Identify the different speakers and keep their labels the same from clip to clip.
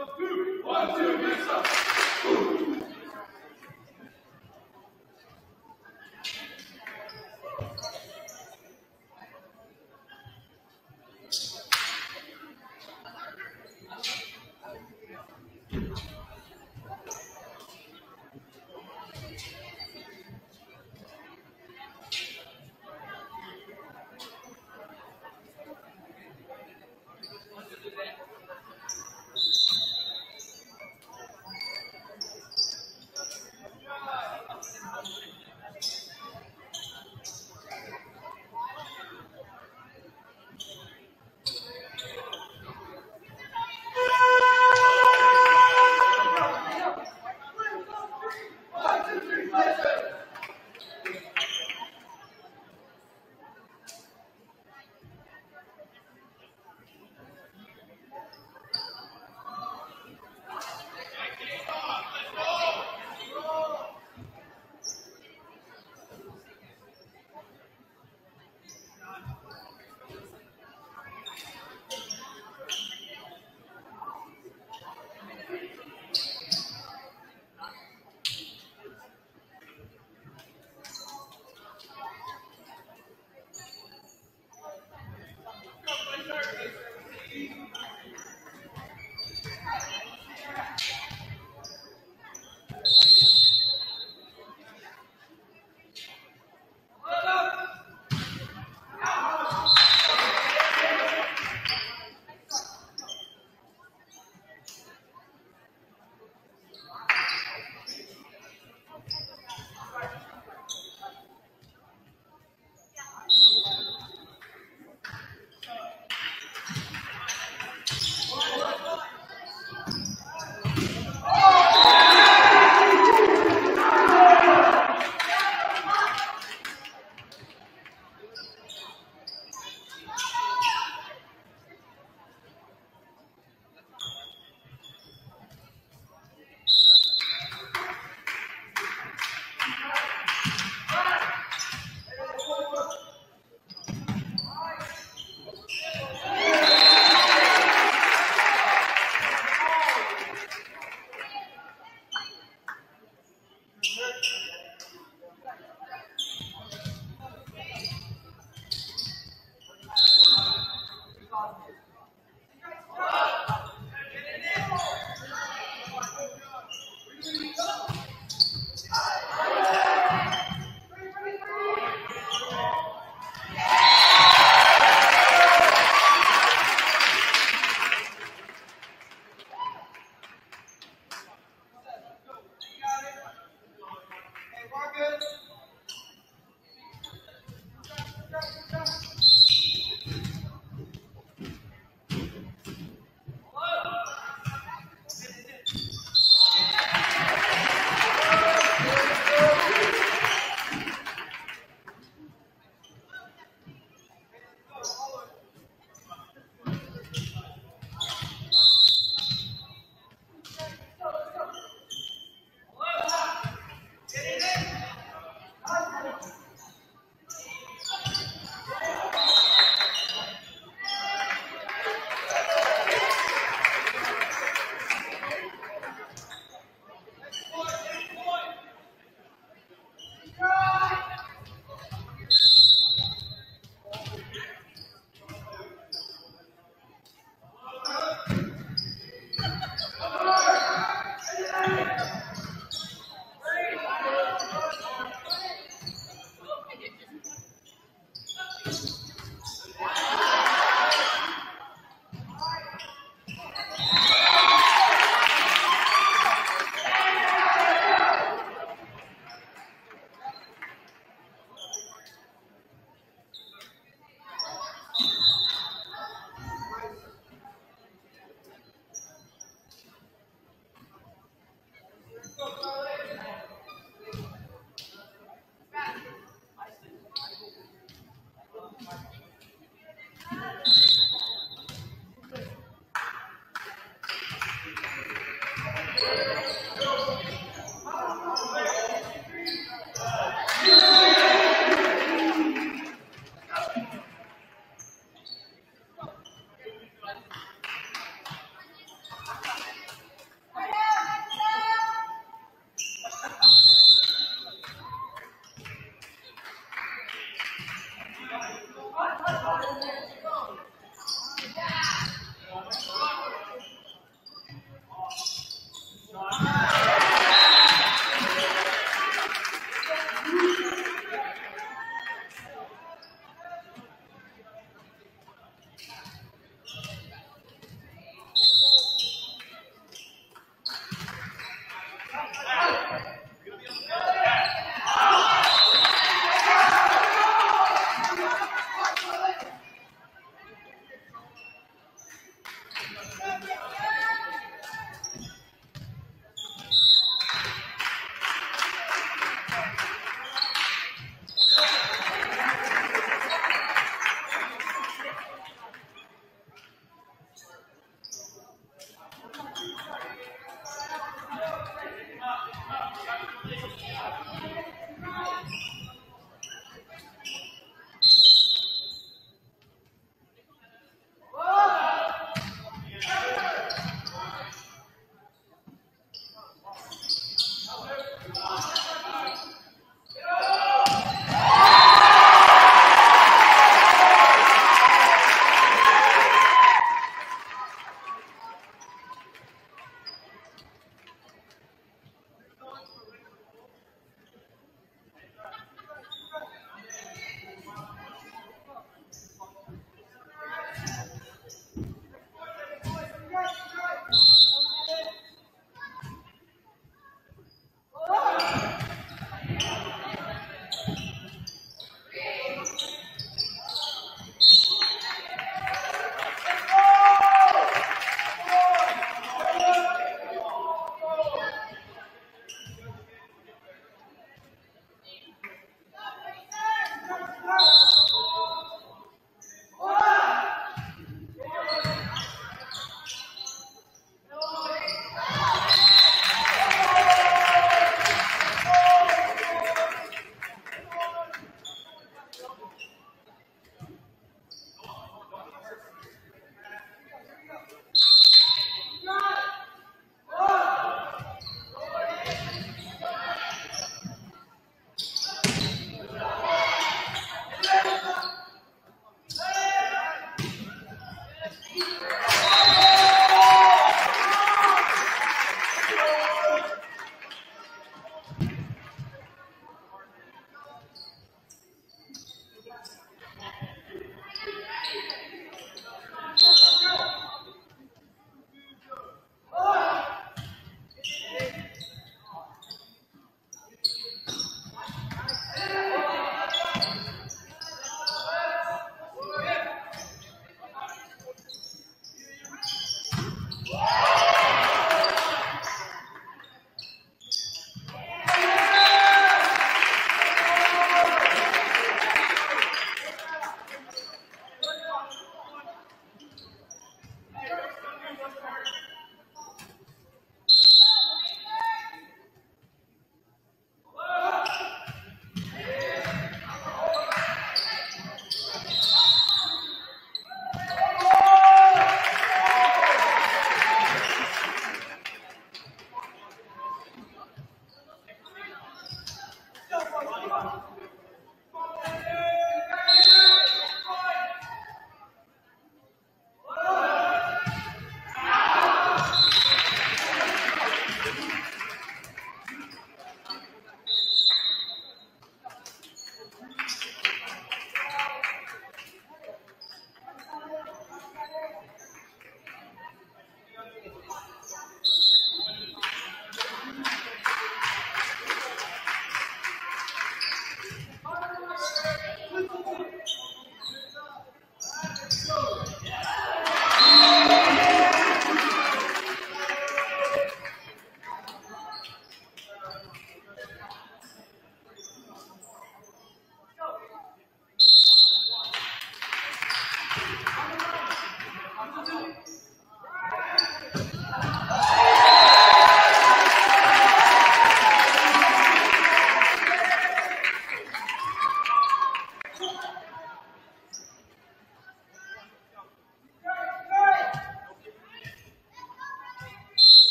Speaker 1: One, two, one, two, mix up.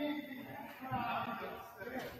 Speaker 1: Thank you.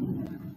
Speaker 1: Thank you.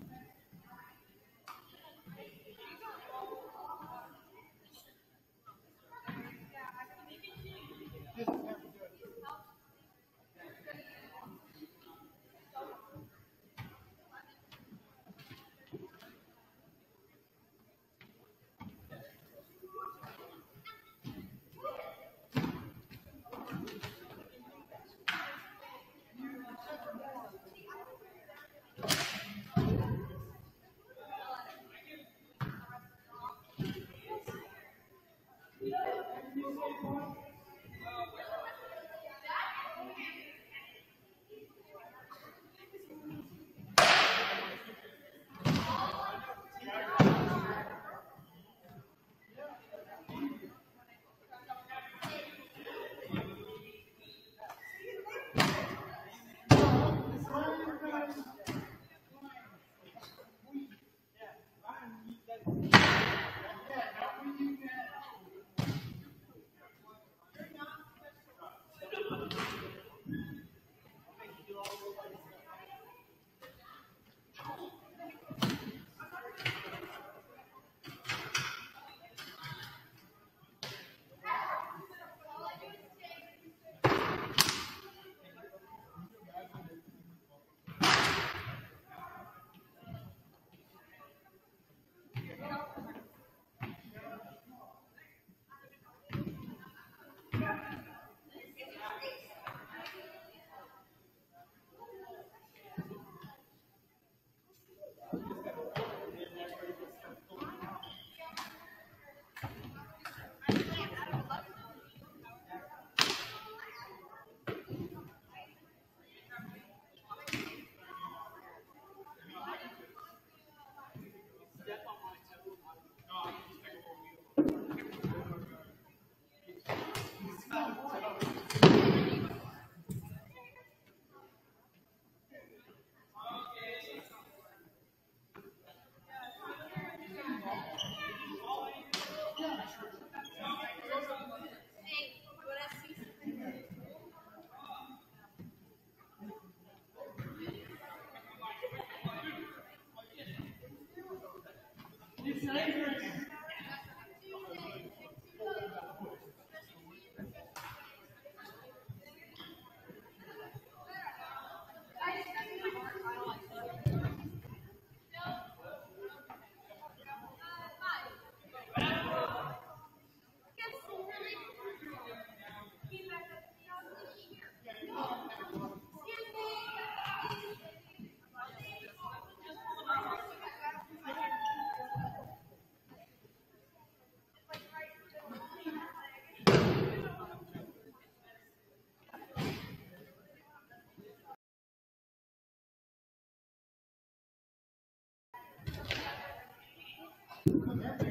Speaker 1: Come